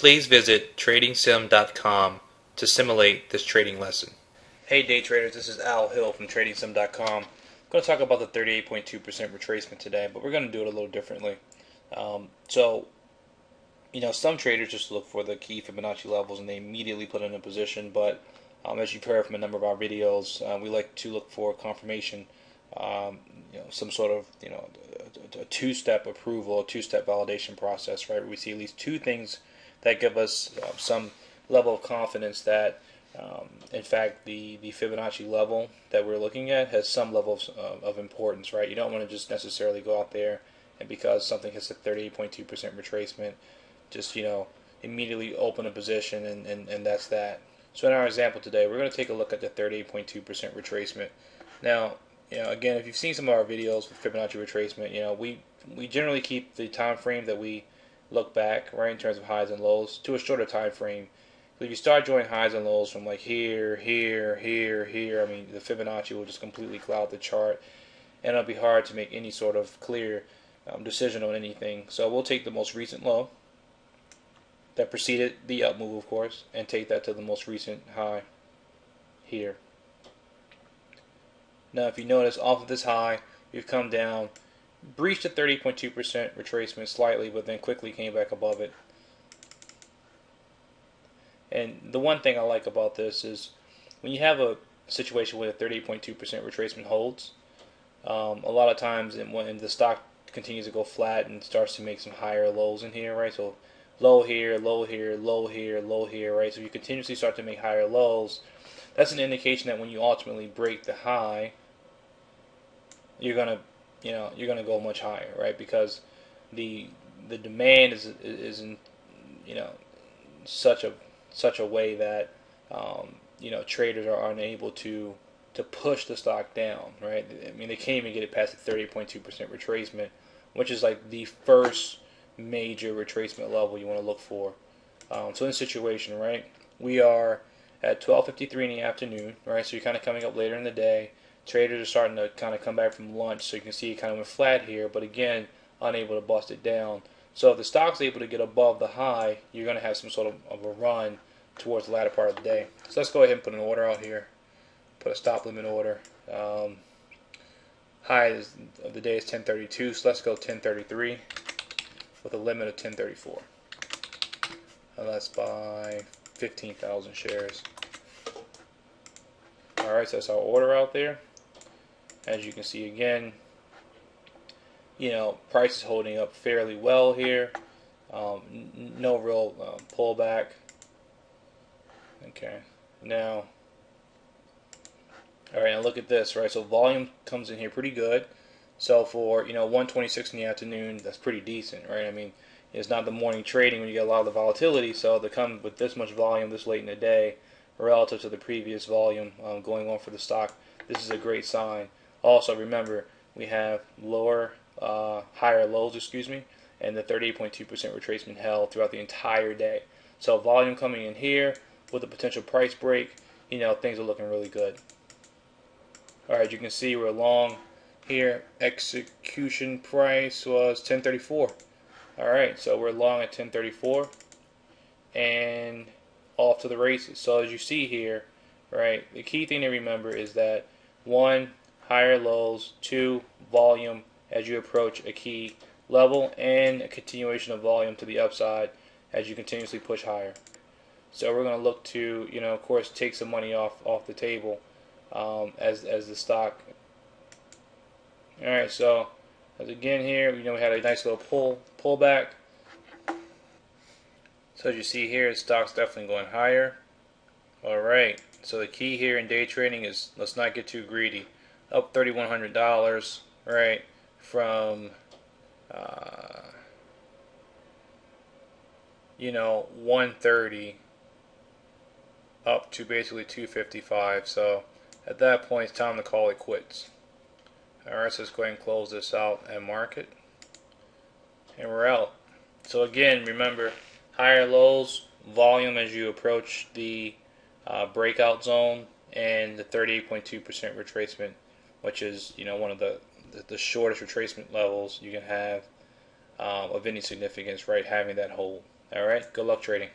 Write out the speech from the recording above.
Please visit tradingsim.com to simulate this trading lesson. Hey day traders, this is Al Hill from tradingsim.com. I'm going to talk about the 38.2% retracement today, but we're going to do it a little differently. Um, so, you know, some traders just look for the key Fibonacci levels and they immediately put in a position, but um, as you've heard from a number of our videos, uh, we like to look for confirmation, um, you know, some sort of, you know, a, a two-step approval, a two-step validation process, right? We see at least two things that give us uh, some level of confidence that, um, in fact, the, the Fibonacci level that we're looking at has some level of, uh, of importance, right? You don't want to just necessarily go out there and because something hits a 38.2% retracement, just, you know, immediately open a position and, and, and that's that. So in our example today, we're going to take a look at the 38.2% retracement. Now, you know, again, if you've seen some of our videos with Fibonacci retracement, you know, we we generally keep the time frame that we look back, right, in terms of highs and lows, to a shorter time frame. So if you start drawing highs and lows from like here, here, here, here, I mean, the Fibonacci will just completely cloud the chart, and it'll be hard to make any sort of clear um, decision on anything. So we'll take the most recent low, that preceded the up move, of course, and take that to the most recent high here. Now, if you notice, off of this high, we've come down, breached a 30.2% retracement slightly, but then quickly came back above it. And the one thing I like about this is when you have a situation where a 30.2% retracement holds, um, a lot of times when the stock continues to go flat and starts to make some higher lows in here, right? So low here, low here, low here, low here, right? So you continuously start to make higher lows. That's an indication that when you ultimately break the high, you're gonna, you know, you're gonna go much higher, right? Because the the demand is is in, you know, such a such a way that um, you know traders are unable to to push the stock down, right? I mean, they can't even get it past the 30.2% retracement, which is like the first major retracement level you want to look for. Um, so in this situation, right, we are at 12:53 in the afternoon, right? So you're kind of coming up later in the day. Traders are starting to kind of come back from lunch, so you can see it kind of went flat here, but again, unable to bust it down. So if the stock's able to get above the high, you're going to have some sort of, of a run towards the latter part of the day. So let's go ahead and put an order out here. Put a stop limit order. Um, high of the day is 1032, so let's go 1033 with a limit of 1034. And that's buy 15,000 shares. Alright, so that's our order out there. As you can see again, you know, price is holding up fairly well here. Um, no real uh, pullback. Okay, now, all right, now look at this, right? So volume comes in here pretty good. So for you know 126 in the afternoon, that's pretty decent, right? I mean, it's not the morning trading when you get a lot of the volatility. So to come with this much volume this late in the day, relative to the previous volume um, going on for the stock, this is a great sign. Also, remember we have lower, uh, higher lows, excuse me, and the 38.2% retracement held throughout the entire day. So volume coming in here with a potential price break, you know, things are looking really good. All right, you can see we're long here execution price was 1034 all right so we're long at 1034 and off to the races so as you see here right the key thing to remember is that one higher lows to volume as you approach a key level and a continuation of volume to the upside as you continuously push higher so we're going to look to you know of course take some money off off the table um, as as the stock Alright, so as again here, you know we had a nice little pull pullback. So as you see here, the stock's definitely going higher. Alright, so the key here in day trading is let's not get too greedy. Up $3,100, right, from, uh, you know, 130 up to basically 255. So at that point, it's time to call it quits. Alright, so let's go ahead and close this out and mark it. And we're out. So again, remember, higher lows, volume as you approach the uh, breakout zone, and the 38.2% retracement, which is you know one of the, the, the shortest retracement levels you can have um, of any significance, right? Having that hold. All right, good luck trading.